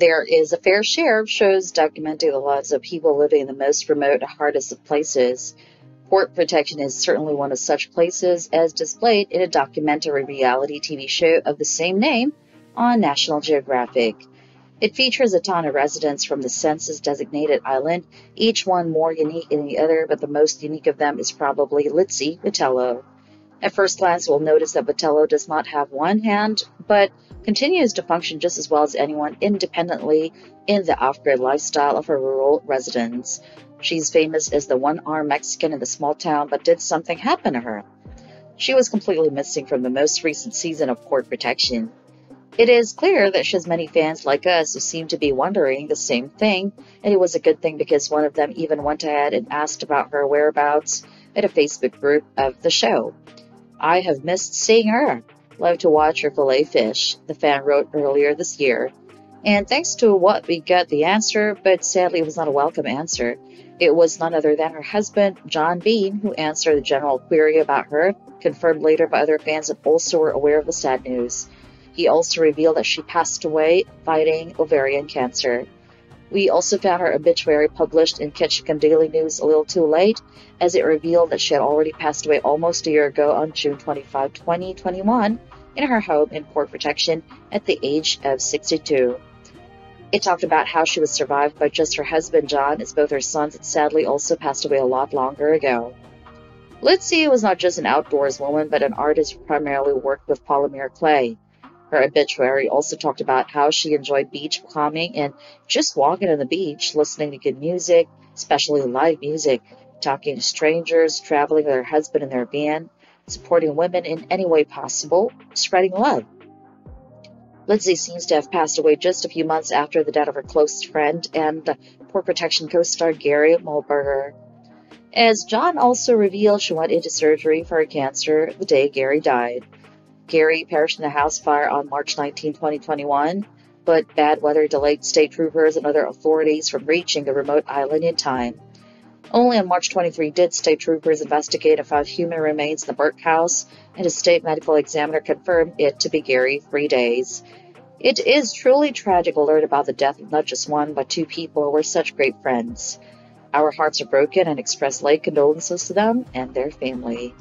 There is a fair share of shows documenting the lives of people living in the most remote, and hardest of places. Port Protection is certainly one of such places, as displayed in a documentary reality TV show of the same name on National Geographic. It features a ton of residents from the census designated island, each one more unique than the other, but the most unique of them is probably Litzi Botello. At first glance, we'll notice that Botello does not have one hand, but continues to function just as well as anyone independently in the off grid lifestyle of her rural residence. She's famous as the one armed Mexican in the small town, but did something happen to her? She was completely missing from the most recent season of Port Protection. It is clear that she has many fans like us who seem to be wondering the same thing, and it was a good thing because one of them even went ahead and asked about her whereabouts at a Facebook group of the show. I have missed seeing her. Love to watch her fillet fish, the fan wrote earlier this year. And thanks to what we got the answer, but sadly it was not a welcome answer. It was none other than her husband, John Bean, who answered the general query about her, confirmed later by other fans that also were aware of the sad news. He also revealed that she passed away fighting ovarian cancer. We also found her obituary published in Ketchikan Daily News a little too late, as it revealed that she had already passed away almost a year ago on June 25, 2021, in her home in Port Protection at the age of 62. It talked about how she was survived by just her husband, John, as both her sons had sadly also passed away a lot longer ago. Litzi was not just an outdoors woman, but an artist who primarily worked with polymer clay. Her obituary also talked about how she enjoyed beach calming and just walking on the beach, listening to good music, especially live music, talking to strangers, traveling with her husband in their van, supporting women in any way possible, spreading love. Litzi seems to have passed away just a few months after the death of her close friend and Port Protection co-star Gary Muehlberger. As John also revealed, she went into surgery for her cancer the day Gary died. Gary perished in a house fire on March 19, 2021, but bad weather delayed state troopers and other authorities from reaching the remote island in time. Only on March 23 did state troopers investigate and found human remains in the Burke house, and a state medical examiner confirmed it to be Gary three days. It is truly tragic to learn about the death of not just one, but two people who were such great friends. Our hearts are broken and express late condolences to them and their family.